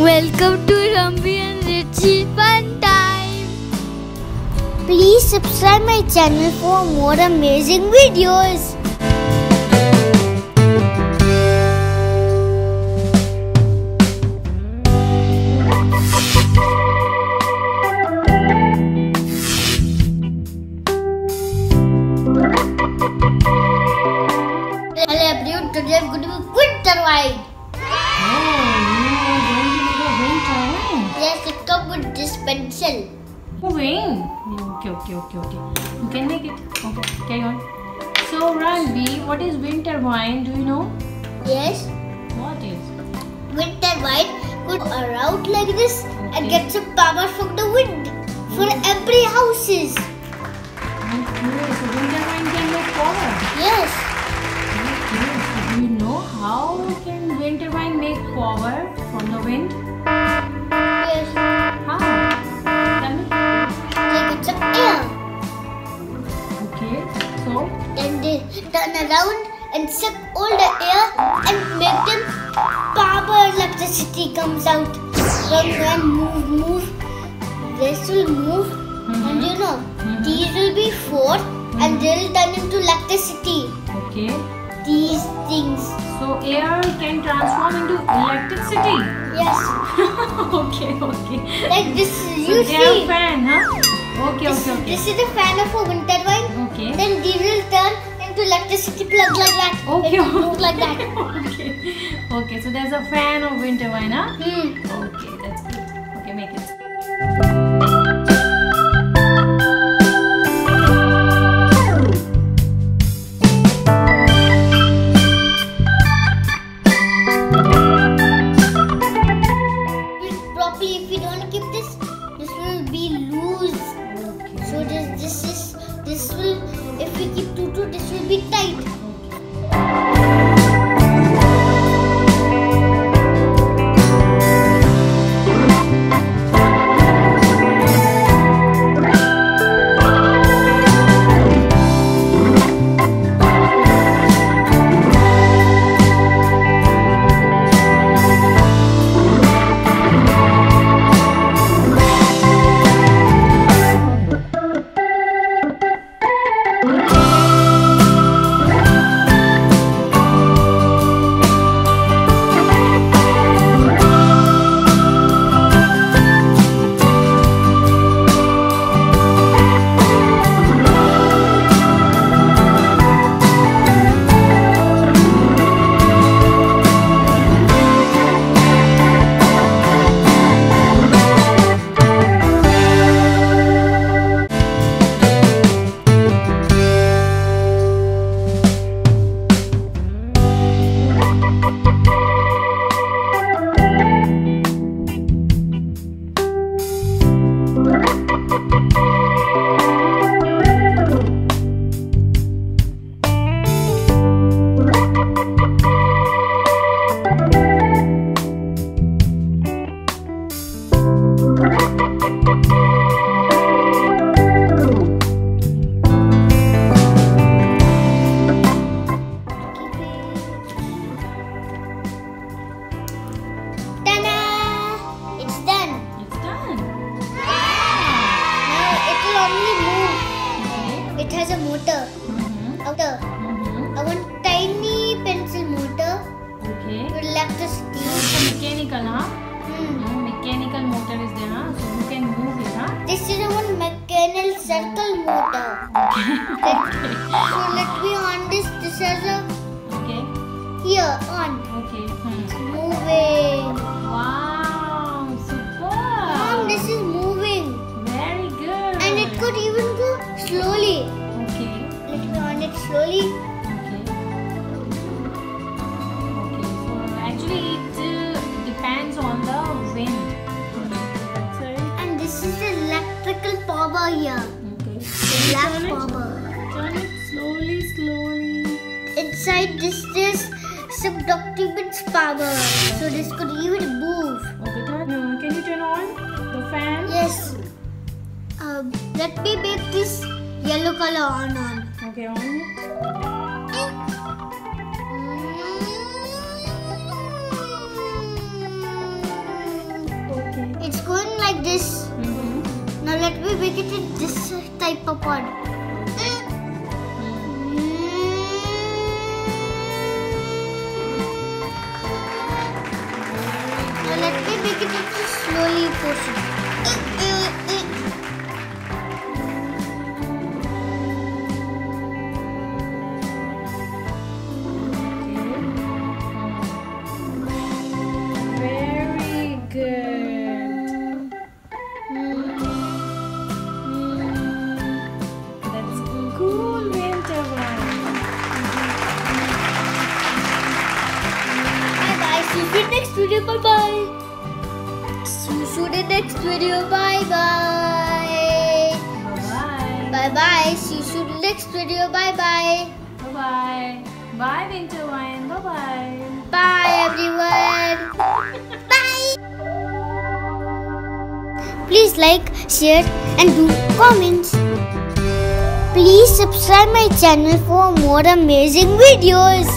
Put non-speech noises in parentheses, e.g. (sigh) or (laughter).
Welcome to Ranvi and Richie Fun Time. Please subscribe my channel for more amazing videos. Hello everyone, today I'm going to be wind turbine. Yes, oh. With this pencil. Wing. Okay, okay, okay, okay. You can make it. Okay, carry on. So, Ranvi, what is wind turbine? Do you know? Yes, What is? wind turbine goes around like this and Okay. gets some power from the wind for every houses. Okay, so wind turbine can make power. Yes, Okay, so do you know how can wind turbine make power from the wind? Around and suck all the air and make them power electricity comes out. From move, move, this will move. And you know, Mhm. these will be four and they'll turn into electricity. okay. These things. So air can transform into electricity. Yes. (laughs) okay, okay. Like this, So you air see. fan, huh? Okay, This, okay, okay. this is the fan of a wind turbine. Okay. Then these will turn into electricity plug like that. Okay. It like that. (laughs) okay. Okay, so there's a fan of wind turbine, huh? Hmm. Okay, that's good. Okay, make it. So let me on this. This has a okay. here on. Okay. Hmm. Moving. Wow, super. Mom, this is moving. Very good. And it could even go slowly. Okay. Let me on it slowly. Okay. Okay. So actually, it uh, depends on the wind. And this is the electrical power here. Okay. Black power. Slowly, slowly. Inside this is some documents power. So this could even move. Okay. Uh, can you turn on the fan? Yes. Um, let me make this yellow color on on. Okay. On it. this. Mm-hmm. Now let me make it in this type of pod. That's cool, winter one. Bye. Bye. In next video. Bye bye. See you in next video. Bye bye. Bye bye. See you in next video. Bye bye. Bye-bye. Bye, winter one. Bye-bye. Bye everyone. (laughs) Bye. Please like, share and do comments. Please subscribe my channel for more amazing videos.